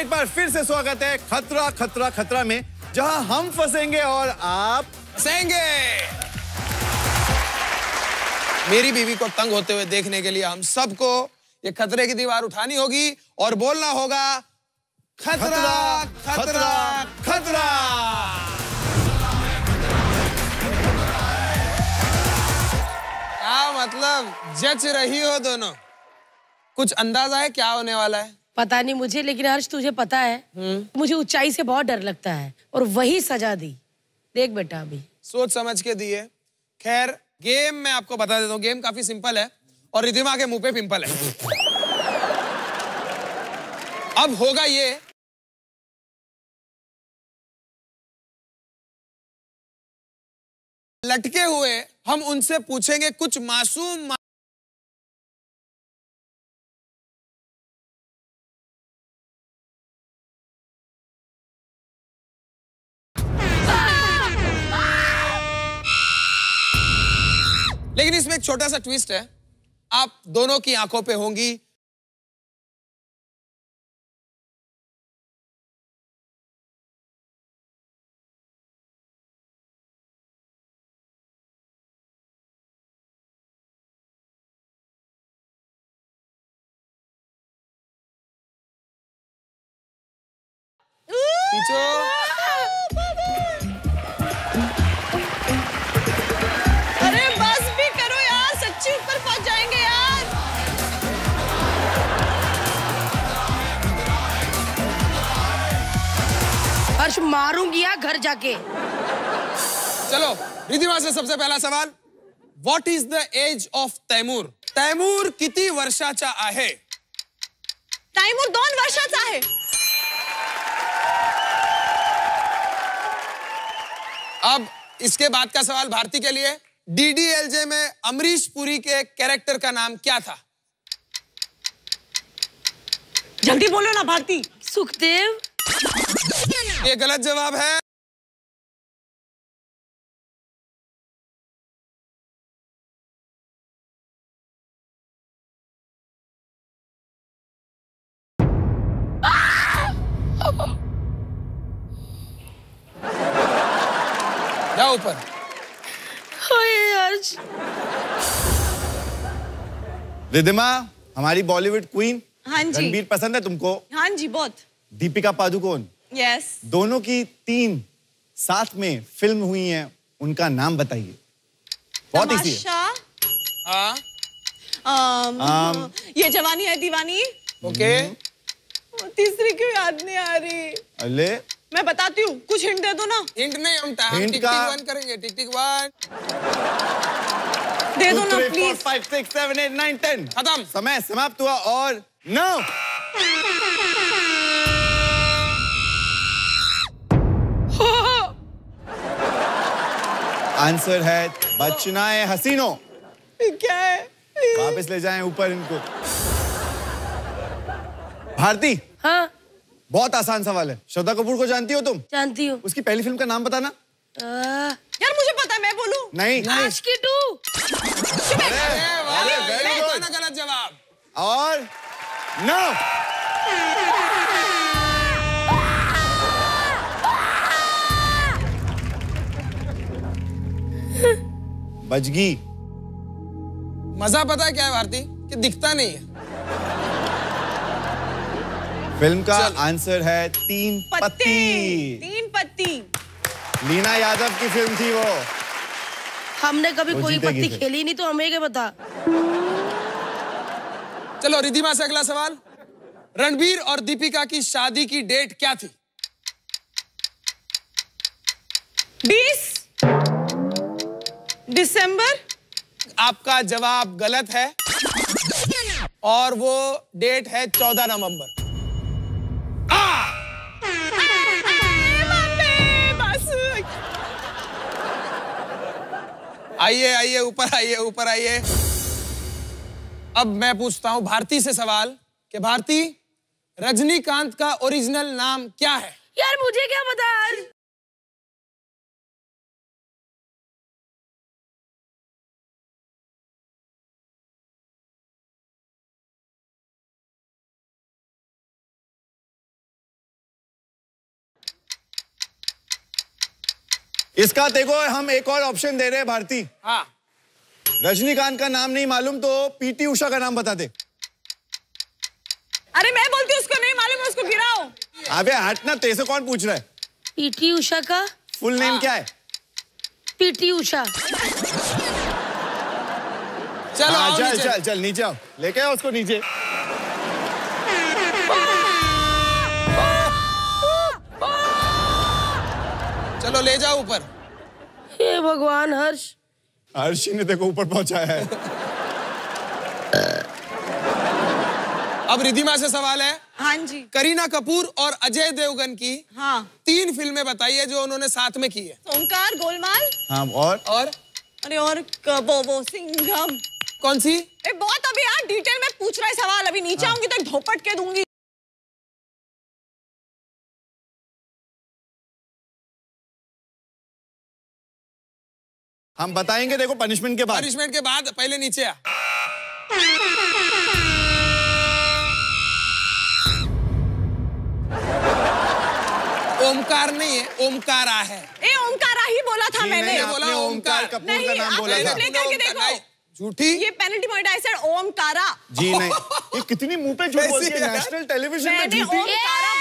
एक बार फिर से स्वागत है खतरा खतरा खतरा में जहाँ हम फंसेंगे और आप फंसेंगे। मेरी बीवी को तंग होते हुए देखने के लिए हम सबको ये खतरे की दीवार उठानी होगी और बोलना होगा खतरा खतरा खतरा। क्या मतलब? जच रही हो दोनों। कुछ अंदाज़ा है क्या होने वाला है? पता नहीं मुझे लेकिन हर्ष तुझे पता है मुझे ऊंचाई से बहुत डर लगता है और वही सजा दी। देख बेटा अभी। सोच समझ के दिए। खैर गेम मैं आपको बता देता हूँ गेम काफ़ी सिंपल है और रिधिमा के मुँह पे पिंपल है। अब होगा ये लटके हुए हम उनसे पूछेंगे कुछ मासूम लेकिन इसमें एक छोटा सा ट्विस्ट है। आप दोनों की आँखों पे होंगी। पीछो हर्ष मारूँगी यार घर जाके। चलो रिधिमा से सबसे पहला सवाल what is the age of Taimur Taimur किती वर्षाचा आहे? टाइमूर दोन वर्षाचा आहे। अब इसके बाद का सवाल भारती के लिए डीडीएलजे में अमरीश पुरी के कैरेक्टर का नाम क्या था? जल्दी बोलो ना भारती। सुखदेव। ये गलत जवाब है। जाओ ऊपर। रिधिमा हमारी बॉलीवुड क्वीन हाँ जी। रणबीर पसंद है तुमको? हाँ जी बहुत। दीपिका पादुकोण। यस दोनों की तीन साथ में फ़िल्म हुई हैं उनका नाम बताइए। बहुत इजी है हाँ। अम, अम, ये जवानी है दीवानी। ओके। तीसरी क्यों याद नहीं आ रही? अले। मैं बताती हूँ कुछ हिंट दे दो ना। हिंट नहीं हम Hint टिक टिक वन करेंगे टिक टिक वन दे दो ना please five, six, seven, eight, nine, ten. खत्म। समय समाप्त हुआ और नौ आंसर है बचनाए हसीनो। क्या है वापस ले जाएँ ऊपर इनको। भारती हाँ। बहुत आसान सवाल है। श्रद्धा कपूर को जानती हो तुम? जानती हूँ। उसकी पहली फ़िल्म का नाम बताना। आ, यार मुझे पता है मैं बोलूँ? नहीं। आशिकी टू। अरे, good. था ना गलत जवाब। और नौ। बजगी मज़ा पता है क्या है भारती? कि दिखता नहीं है। फ़िल्म का आंसर है तीन पत्ती। पत्ती। तीन पत्ती। लीना यादव की फ़िल्म थी वो। हमने कभी कोई पत्ती खेली नहीं तो हमें क्या बता चलो रिधिमा से अगला सवाल। रणबीर और दीपिका की शादी की डेट क्या थी? बीस। दिसंबर? आपका जवाब गलत है। और वो डेट है चौदह नवंबर। आइए आइए ऊपर आइए ऊपर आइए। अब मैं पूछता हूँ भारती से सवाल कि भारती रजनीकांत का ओरिजिनल नाम क्या है? यार मुझे क्या पता? इसका देखो हम एक और ऑप्शन दे रहे हैं भारती। हाँ। रजनीकांत का नाम नहीं मालूम तो पीटी उषा का नाम बता दे। अरे मैं बोलती हूँ उसको नहीं मालूम उसको गिराओ अबे हटना तेरे से कौन पूछ रहा है? पीटी उषा का? फुल नेम क्या है? पीटी उषा। चलो हाँ, आओ चल चल चल नीचे आओ। लेके आओ उसको नीचे। चलो ले जाओ ऊपर। हे भगवान हर्ष। हर्षी ने देखो ऊपर पहुँचाया है। अब रिधिमा से सवाल है। हाँ जी। करीना कपूर और अजय देवगन की हाँ। तीन फ़िल्में बताइए जो उन्होंने साथ में की है। ओमकार गोलमाल। हाँ और? और? अरे और वो वो सिंघम। कौन सी? ए बहुत अभी यार डिटेल में पूछ रहा है सवाल अभी नीचे आऊँगी तो धोपट के दूँगी। हम बताएँगे देखो पनिशमेंट के बाद। पनिशमेंट के बाद पहले नीचे आ। ओमकार नहीं है ओमकारा है। ए ओमकारा ही बोला था मैंने। नहीं, बोला ओमकार। ओमकार। कपूर का नाम बोला नहीं था। play करके देखो। झूठी? ये penalty point I said Omkara. जी नहीं ये कितनी मुँह पे झूठ बोलती है नेशनल टेलीविज़न में मैंने झूठी? ओमकारा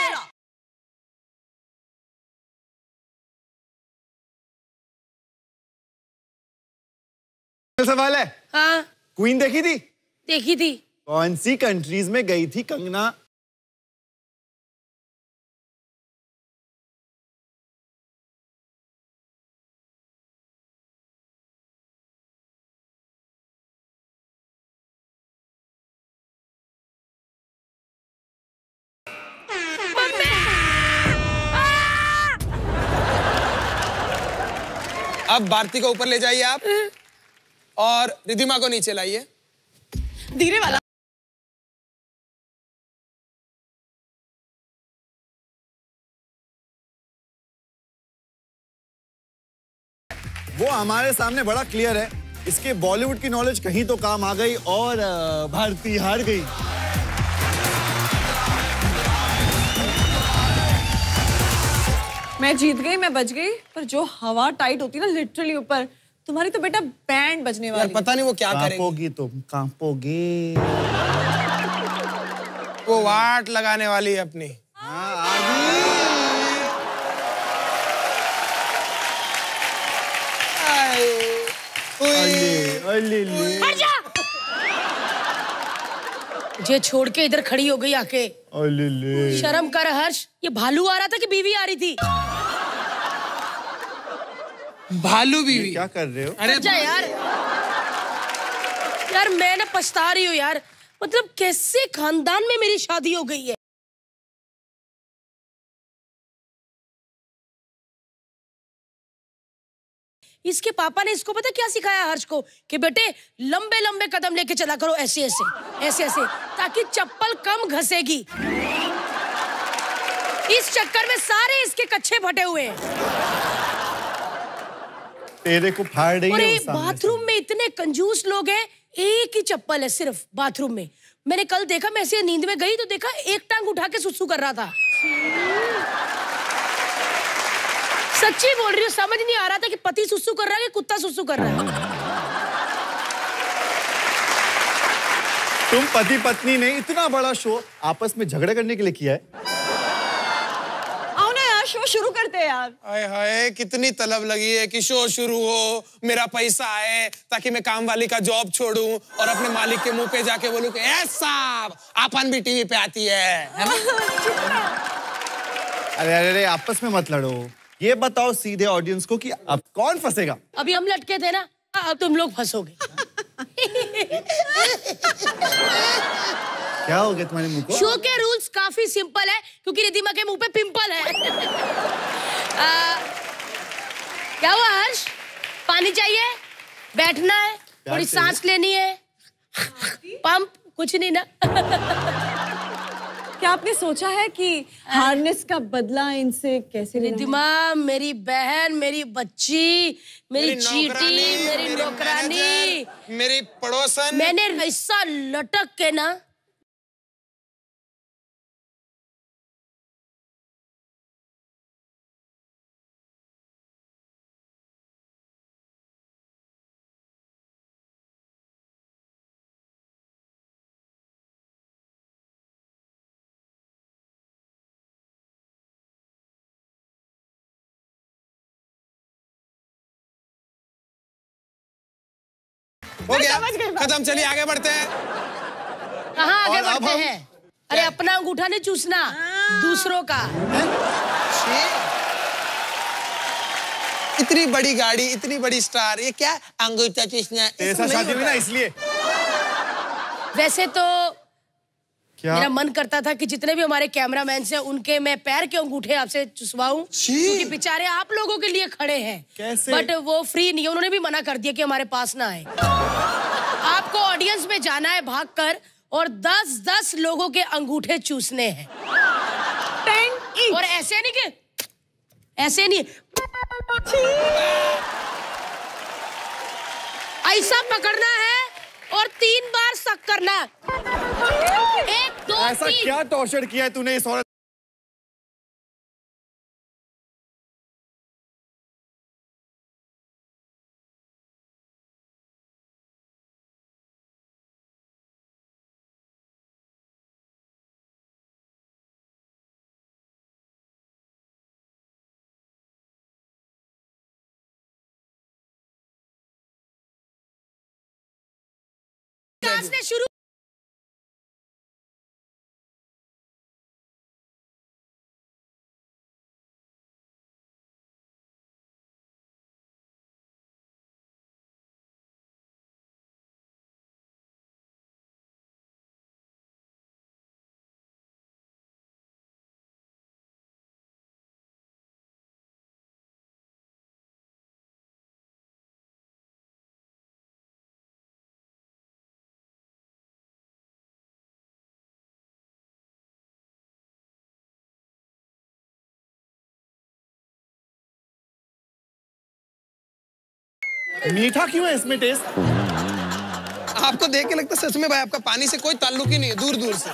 सवाल है। हाँ। क्वीन देखी थी? देखी थी। कौन सी कंट्रीज़ में गई थी कंगना? अब भारती को ऊपर ले जाइए आप। और रिधिमा को नीचे लाइए। धीरे वाला। वो हमारे सामने बड़ा क्लियर है। इसके बॉलीवुड की नॉलेज कहीं तो काम आ गई और भारती हार गई। मैं जीत गई मैं बच गई पर जो हवा टाइट होती है ना लिटरली ऊपर तुम्हारी तो बेटा बैंड बजने वाली है। पता नहीं वो क्या करेगी। तुम? कांपोगी वो वाट लगाने वाली है अपनी। हाँ, मुझे छोड़ के इधर खड़ी हो गई आके। शर्म कर हर्ष ये भालू आ रहा था कि बीवी आ रही थी? भालू बीवी। क्या कर रहे हो? अरे यार। यार मैं ना पछता रही हूँ यार। मतलब कैसे खानदान में मेरी शादी हो गई है? इसके पापा ने इसको पता क्या सिखाया हर्ष को? कि बेटे लंबे लंबे कदम लेके चला करो ऐसे ऐसे ऐसे ऐसे ताकि चप्पल कम घसेगी। इस चक्कर में सारे इसके कच्चे फटे हुए हैं। तेरे को फाड़ रही है। बाथरूम में इतने कंजूस लोग हैं एक ही चप्पल है सिर्फ़ बाथरूम में। मैंने कल देखा मैं ऐसे नींद में गई तो देखा एक टांग उठा के सुसु कर रहा था। सच्ची बोल रही हूँ समझ नहीं आ रहा था कि पति सुसु कर रहा है कि कुत्ता सुसु कर रहा है। तुम पति पत्नी ने इतना बड़ा शो आपस में झगड़ा करने के लिए किया है। शो शुरू करते हैं यार हाय हाय कितनी तलब लगी है कि शो शुरू हो मेरा पैसा आए ताकि मैं काम वाली का जॉब छोड़ूं और अपने मालिक के मुँह पे जाके बोलूँ कि ए साहब आपन भी टीवी पे आती है। है अरे अरे अरे आपस में मत लड़ो। ये बताओ सीधे ऑडियंस को कि अब कौन फंसेगा? अभी हम लटके थे ना अब तुम लोग फंसोगे। क्या हो गया तुम्हारे मुँह को? शो के रूल्स काफ़ी सिंपल है क्योंकि रिधिमा के मुँह पे पिंपल है। आ, क्या हुआ हर्ष? पानी चाहिए? बैठना है? थोड़ी सांस लेनी है? पंप कुछ नहीं ना। क्या आपने सोचा है कि हार्नेस का बदला इनसे कैसे रिधिमा मेरी बहन मेरी बच्ची मेरी चीटी मेरी नौकरानी। मेरी पड़ोसन। मैंने ऐसा लटक के ना हो गया। खत्म चलिए आगे बढ़ते हैं। कहाँ आगे बढ़ते हैं? अरे अपना अंगूठा नहीं चूसना दूसरों का। इतनी बड़ी गाड़ी इतनी बड़ी स्टार ये क्या? अंगूठा चूसना ऐसा शादी में ना इसलिए। वैसे तो क्या? मेरा मन करता था कि जितने भी हमारे कैमरामैन हैं उनके मैं पैर के अंगूठे आपसे चुसवाऊं। क्योंकि बेचारे आप लोगों के लिए खड़े हैं। कैसे? बट वो फ्री नहीं है उन्होंने भी मना कर दिया कि हमारे पास ना आए। आपको ऑडियंस में जाना है भाग कर और दस दस लोगों के अंगूठे चूसने हैं। और ऐसे नहीं कि ऐसे नहीं। ऐसा पकड़ना है और तीन बार सक करना है। एक दो ऐसा क्या टॉर्चर किया है तूने इस औरत ने शुरू मीठा क्यों है इसमें टेस्ट आपको देख के लगता है सच में भाई आपका पानी से कोई ताल्लुक ही नहीं है दूर दूर से।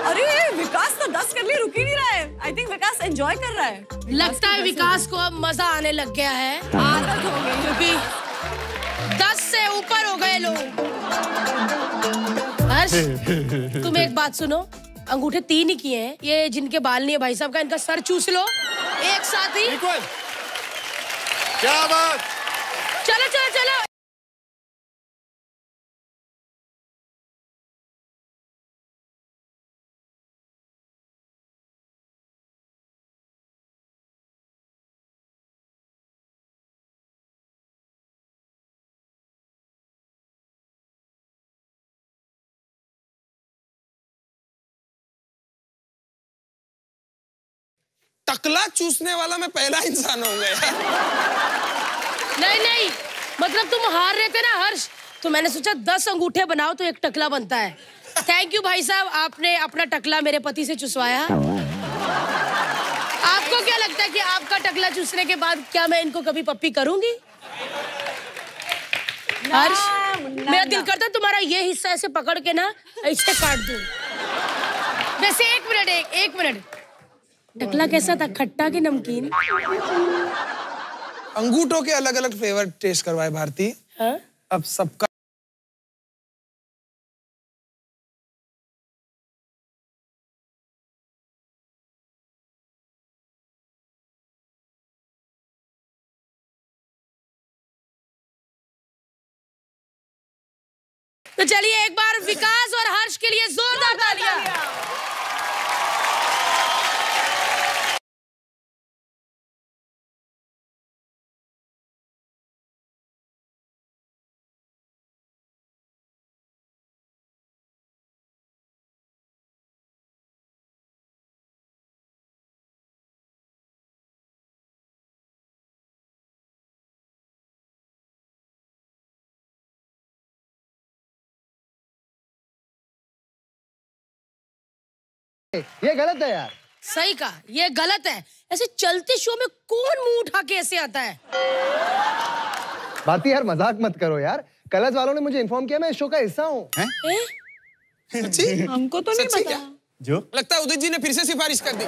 अरे विकास तो दस कर लिए रुक ही नहीं रहा है। आई थिंक विकास एंजॉय कर रहा है। लगता है विकास को अब मज़ा आने लग गया है। आदत हो गई क्योंकि दस से ऊपर हो गए लोग। हर्ष तुम एक बात सुनो। अंगूठे तीन ही किए हैं। ये जिनके बाल नहीं है भाई साहब का इनका सर चूस लो। एक साथ ही। क्या बात? चलो चलो चलो। टकला चूसने वाला मैं पहला इंसान हूँ यार। नहीं नहीं। मतलब तुम हार रहे थे ना हर्ष। तो मैंने सोचा दस अंगूठे बनाओ तो एक टकला बनता है। थैंक यू भाई साहब आपने अपना टकला मेरे पति से चुसवाया। आपको क्या लगता है कि आपका टकला चूसने के बाद क्या मैं इनको कभी पप्पी करूँगी? हर्ष मेरा दिल करता तुम्हारा ये हिस्सा ऐसे पकड़ के ना ऐसे काट दूँ। वैसे एक मिनट एक, एक मिनट। टकला कैसा था? खट्टा कि नमकीन? अंगूठों के अलग अलग फ्लेवर टेस्ट करवाए भारती हाँ? अब सबका तो चलिए एक बार विकास और हर्ष के लिए जोरदार तालियाँ ये गलत है यार। सही कहा ये गलत है। ऐसे चलते शो में कौन मुँह उठा के ऐसे आता है? भारती यार मज़ाक मत करो यार। कलर्स वालों ने मुझे इन्फॉर्म किया मैं इस शो का हिस्सा हूँ। हमको तो नहीं पता। क्या? जो? लगता है उदित जी ने फिर से सिफारिश कर दी।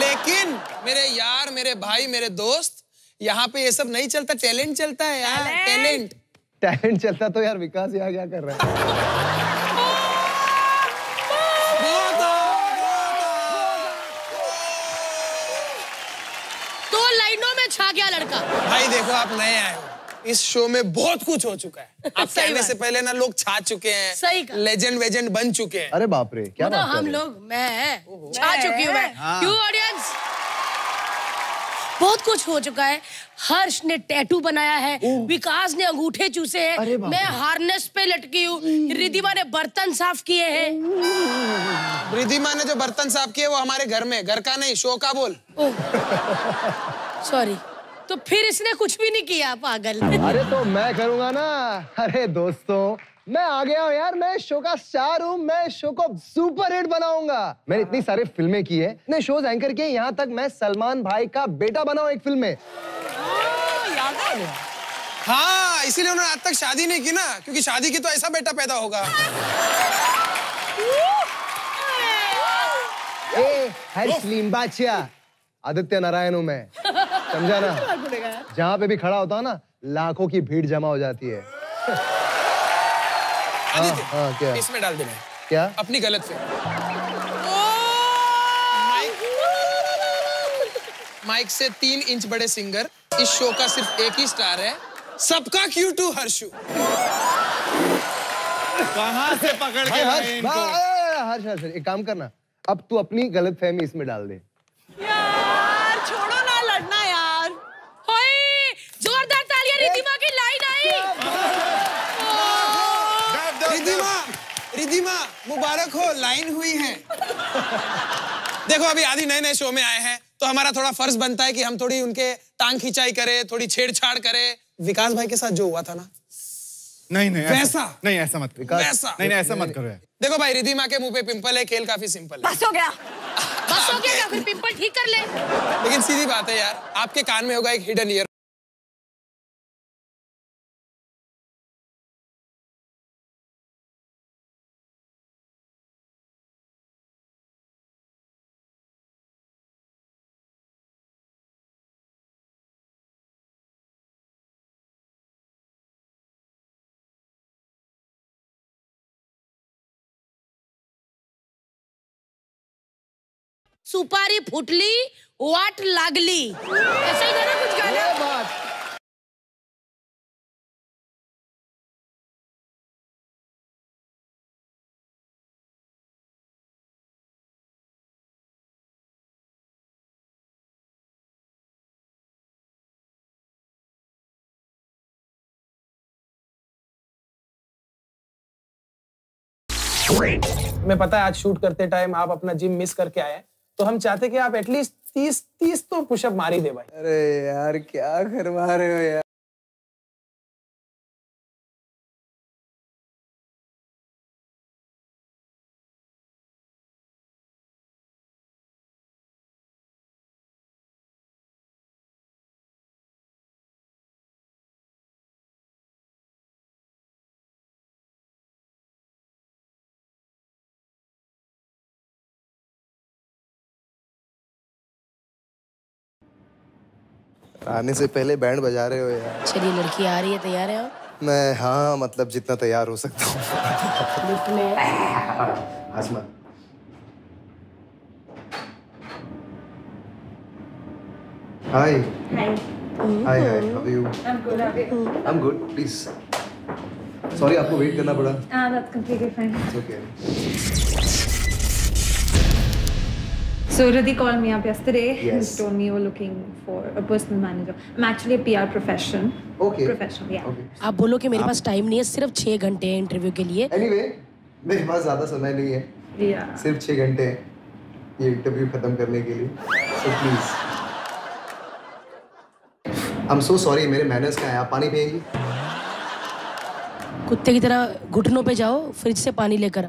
लेकिन मेरे यार मेरे भाई मेरे दोस्त यहाँ पे ये सब नहीं चलता टैलेंट चलता है यार टैलेंट टैलेंट चलता तो यार विकास यहाँ क्या कर रहा है? भाई देखो आप नए आए हो। इस शो में बहुत कुछ हो चुका है। आप कहने से पहले ना लोग छा चुके सही हैं कहा। लेजेंड वेजेंड बन चुके हैं। अरे बाप रे क्या बात हम लोग मैं छा चुकी हूँ मैं। क्यों ऑडियंस बहुत कुछ हो चुका है। हर्ष ने टैटू बनाया है। विकास ने अंगूठे चूसे हैं। मैं हार्नेस पे लटकी हूँ। रिधिमा ने बर्तन साफ़ किए हैं। रिधिमा ने जो बर्तन साफ़ किए वो हमारे घर में घर का नहीं शो का बोल। सॉरी तो फिर इसने कुछ भी नहीं किया पागल। अरे तो मैं करूँगा ना। अरे दोस्तों मैं आ गया हूँ यार। मैं शो का स्टार हूँ। मैं शो को सुपर हिट बनाऊँगा। मैंने इतनी सारी फ़िल्में की है। इतने शोज़ एंकर किए यहाँ तक मैं सलमान भाई का बेटा बना हूँ एक फ़िल्म में। हाँ इसीलिए उन्होंने आज तक शादी नहीं की ना क्योंकि शादी की तो ऐसा बेटा पैदा होगा। ए लिम्बाचिया आदित्य नारायण हूँ मैं। समझा ना? जहाँ पे भी खड़ा होता हूँ ना लाखों की भीड़ जमा हो जाती है। आदित्य हाँ क्या? इसमें डाल देना क्या? अपनी गलत फिर माइक से तीन इंच बड़े सिंगर इस शो का सिर्फ़ एक ही स्टार है। सबका क्यू टू हर्षु? कहाँ से पकड़ के हर्ष हर्ष हर्ष एक काम करना। अब तू अपनी गलत फहमी इसमें डाल दे यार छोड़ो ना लड़ना यार ओए जोरदार तालियाँ रिधिमा की लाइन आई दब, दब, रिधिमा रिधिमा मुबारक हो लाइन हुई है। देखो अभी आदि नए नए शो में आए हैं तो हमारा थोड़ा फ़र्ज़ बनता है कि हम थोड़ी उनके टांग खिंचाई करें थोड़ी छेड़छाड़ करें। विकास भाई के साथ जो हुआ था ना? नहीं नहीं ऐसा- वैसा। नहीं ऐसा मत करो वैसा। नहीं नहीं ऐसा मत करो यार। देखो भाई रिधिमा के मुँह पे पिंपल है खेल काफ़ी सिंपल है। बस हो गया। बस हो गया फिर पिंपल ठीक कर ले। लेकिन सीधी बात है यार आपके कान में होगा एक हिडन ईयर सुपारी फुटली वाट लागली. ऐसा ही था ना कुछ गाना? बात। मैं पता है आज शूट करते टाइम आप अपना जिम मिस करके आए हैं, तो हम चाहते कि आप एटलीस्ट तीस तीस तो पुशअप मार दे भाई। अरे यार, क्या करवा रहे हो यार? आने से पहले बैंड बजा रहे हो यार। चलिए लड़की आ रही है तैयार है आप? मैं हाँ मतलब जितना तैयार हो सकता हूँ। लिफ्ट में Aasma hi hi hi are you I'm good. How are you? I am good please sorry आपको वेट करना पड़ा। Ah, that's completely fine. It's okay So Radhi called me up yesterday Yes. and told me you were looking for a personal manager. I'm actually a PR profession. Okay Professional, yeah. Okay आप बोलो कि मेरे पास time नहीं है सिर्फ़ छह घंटे हैं इंटरव्यू के लिए एनीवे मेरे पास ज़्यादा समय नहीं है Yeah. सिर्फ़ छह घंटे हैं ये इंटरव्यू खत्म करने के लिए so please I am so sorry मेरे मैनर्स का है आप पानी पिएँगी कुत्ते की तरह घुटनों पे जाओ फ्रिज से पानी लेकर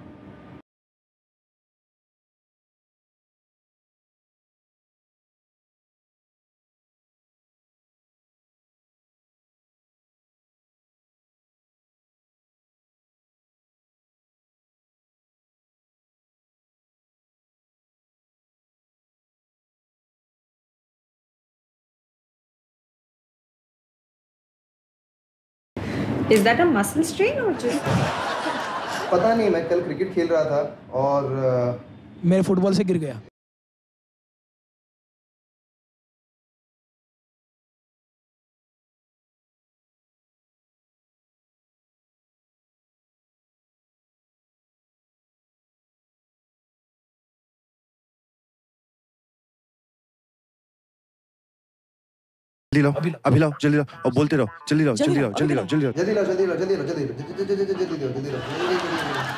Is that a muscle strain or just? पता नहीं मैं कल क्रिकेट खेल रहा था और मेरे फुटबॉल से गिर गया जल्दी लाओ अभी लाओ जल्दी लाओ और बोलते रहो जल्दी लाओ जल्दी लाओ जल्दी लाओ जल्दी लाओ जल्दी लाओ जल्दी लाओ जल्दी लाओ जल्दी लाओ जल्दी लाओ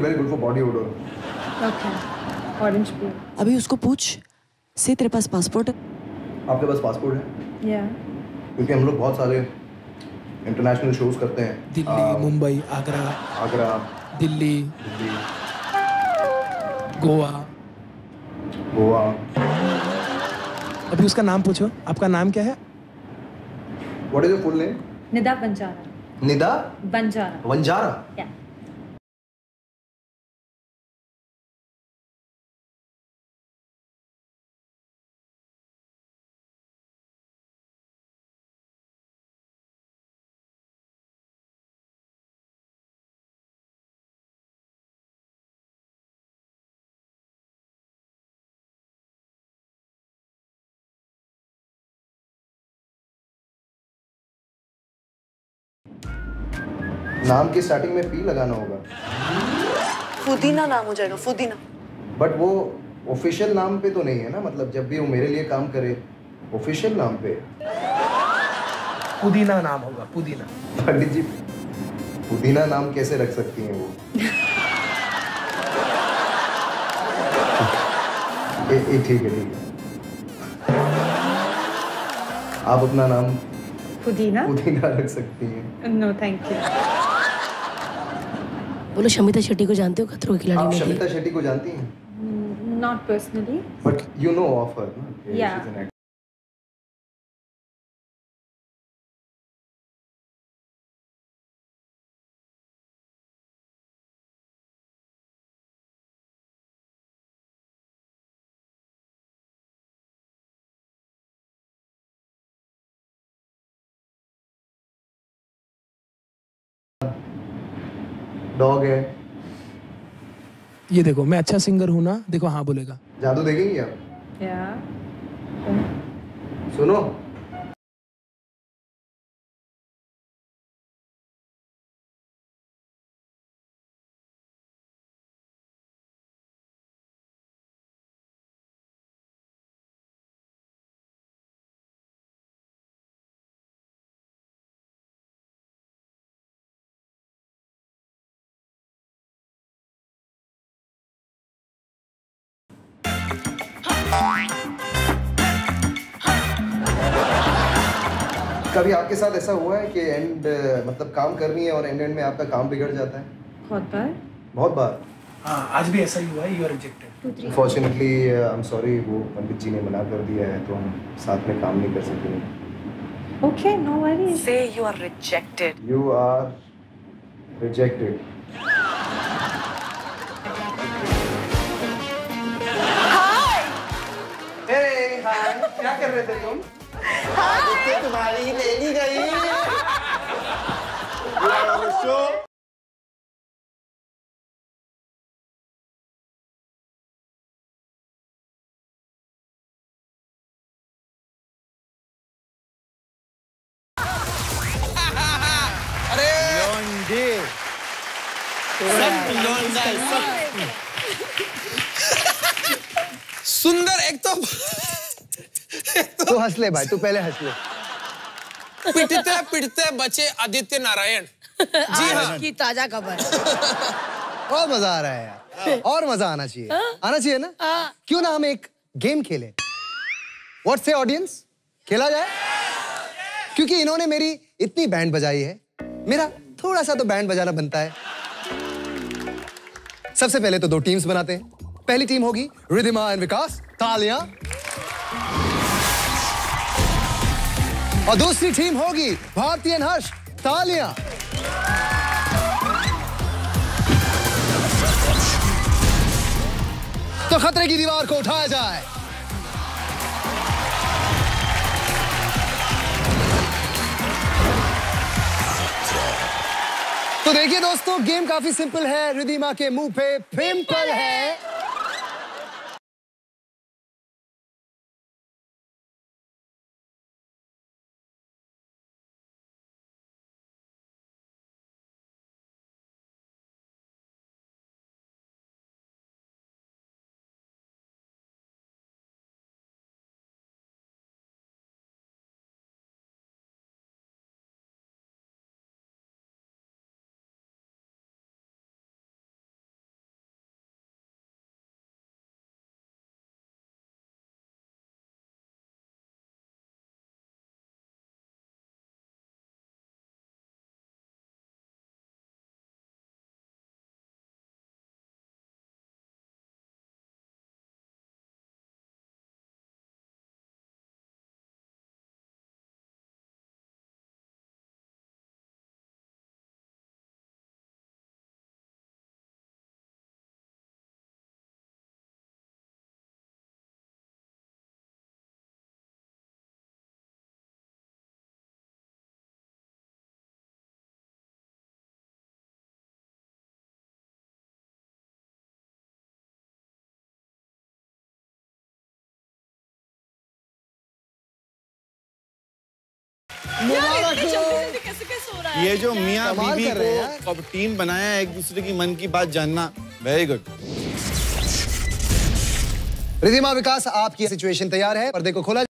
very good for body odor. Okay. Orange peel. अभी उसको पूछ से तेरे पास पासपोर्ट है? आपके पास पासपोर्ट है? Yeah. क्योंकि हम लोग बहुत सारे इंटरनेशनल शोज़ करते हैं। दिल्ली मुंबई आगरा। आगरा। दिल्ली। दिल्ली। गोवा। गोवा। अभी उसका नाम पूछो। आपका नाम क्या है? What is your full name Nida Banjara. Nida? Banjara. Banjara yeah. नाम की स्टार्टिंग में पी लगाना होगा। फुदीना नाम हो जाएगा फुदीना। बट वो ऑफिशियल नाम पे तो नहीं है ना मतलब जब भी वो मेरे लिए काम करे ऑफिशियल नाम पे। पुदीना नाम होगा पुदीना पंडित जी पुदीना नाम कैसे रख सकती हैं वो? ठीक है ठीक है। आप अपना नाम Pudina? पुदीना रख सकती हैं। No, thank you. बोलो शमिता शेट्टी को जानते हो? खतरों के खिलाड़ी में शमिता शेट्टी को जानती हैं। Not personally but you know? Of her ना डॉग है। ये देखो मैं अच्छा सिंगर हूँ ना देखो हाँ बोलेगा। जादू देखेंगे आप? Yeah. सुनो। कभी आपके साथ ऐसा हुआ है कि एंड मतलब काम करनी है और एंड एंड में आपका काम बिगड़ जाता है? बहुत बार। बहुत बार? हाँ आज भी ऐसा ही हुआ है you are rejected unfortunately I am sorry वो पंडित जी ने मना कर दिया है तो हम साथ में काम नहीं कर सकते okay no worries से you are rejected you are rejected क्या कर रहे थे तुम हाँ। तुम्हारी लेनी गई सुंदर एक तो तू हंस ले भाई तू पहले हंस ले। पिटते पिटते बचे आदित्य नारायण। जी हाँ। की ताज़ा खबर। बहुत मज़ा आ रहा है यार। और मज़ा आना चाहिए। आना चाहिए ना? हाँ। क्यों ना हम एक गेम खेलें? व्हाट से ऑडियंस खेला जाए? क्योंकि इन्होंने मेरी इतनी बैंड बजाई है। मेरा थोड़ा सा तो बैंड बजाना बनता है। सबसे पहले तो दो टीम्स बनाते हैं। पहली टीम होगी रिधिमा एंड विकास तालियाँ। और दूसरी टीम होगी भारतीय हर्ष तालियाँ। तो खतरे की दीवार को उठाया जाए। तो देखिए दोस्तों, गेम काफ़ी सिंपल है। रिदिमा के मुँह पे पिंपल है। मुबारक ये जो मियाँ हैं को अब टीम बनाया है एक दूसरे की मन की बात जानना वेरी गुड रिधिमा विकास आपकी सिचुएशन तैयार है पर्दे को खोला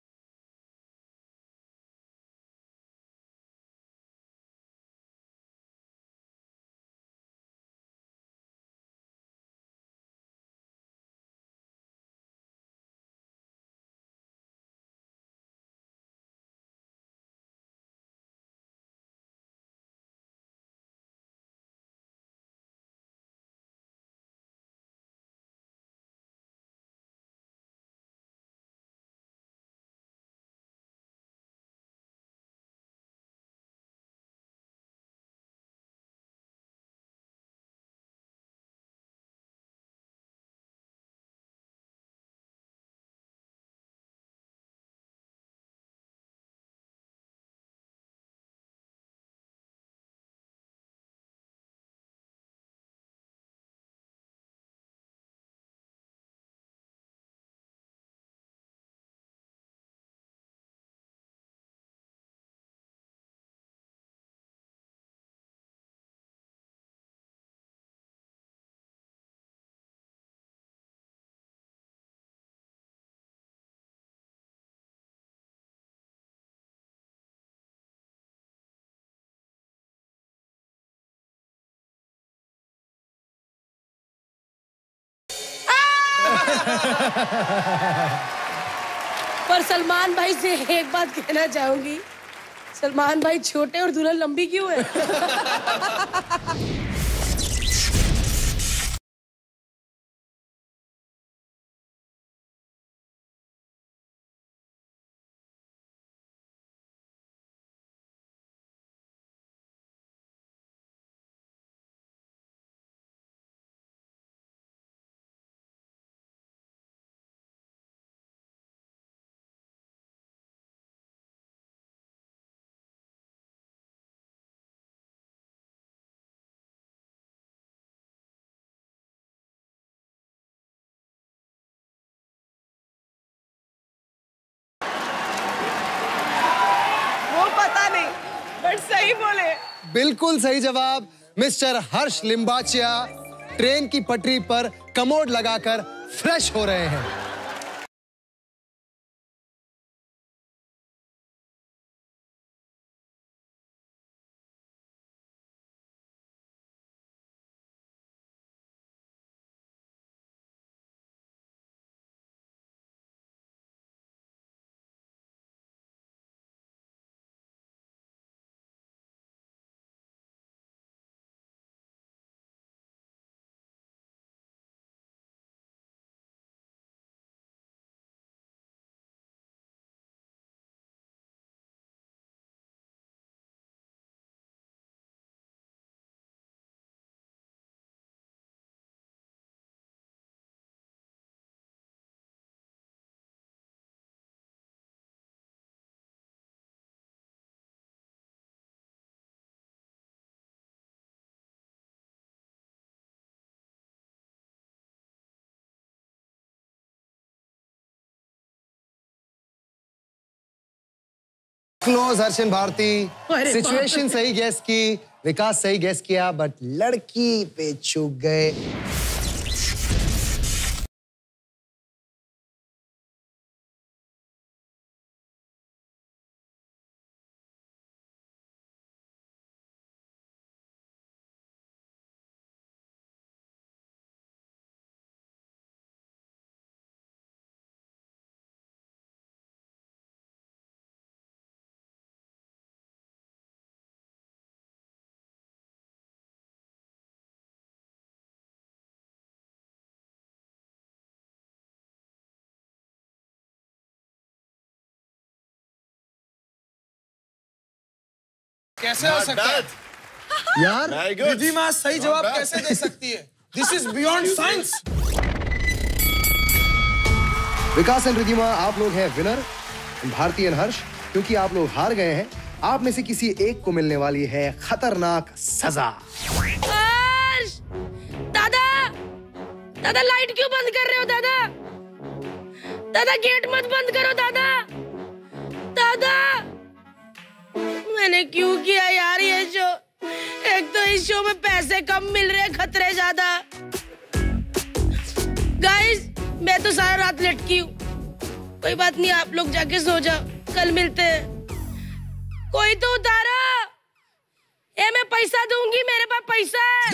पर सलमान भाई से एक बात कहना चाहूँगी। सलमान भाई छोटे और दुल्हन लंबी क्यों है? बिल्कुल सही जवाब। मिस्टर हर्ष लिंबाचिया, ट्रेन की पटरी पर कमोड लगाकर फ्रेश हो रहे हैं। क्लोज हर्षन भारती सिचुएशन सही गैस की विकास सही गैस किया बट लड़की पे चूक गए। कैसे हो सकता है? यार दीदी माँ सही जवाब कैसे दे सकती है? This is beyond science Vikas and Ridhima आप लोग हैं विनर भारती एंड हर्ष क्योंकि आप लोग हार गए हैं। आप में से किसी एक को मिलने वाली है खतरनाक सजा। हर्ष! दादा! दादा लाइट क्यों बंद कर रहे हो दादा? दादा गेट मत बंद करो दादा। मैंने क्यों किया यार ये शो एक तो इस शो में पैसे कम मिल रहे खतरे ज़्यादा। गाइस मैं तो सारा रात लटकी हूँ। कोई बात नहीं, आप लोग जाके सो जाओ। कल मिलते हैं। कोई तो उतारा। ए, मैं पैसा दूँगी, मेरे पास पैसा है।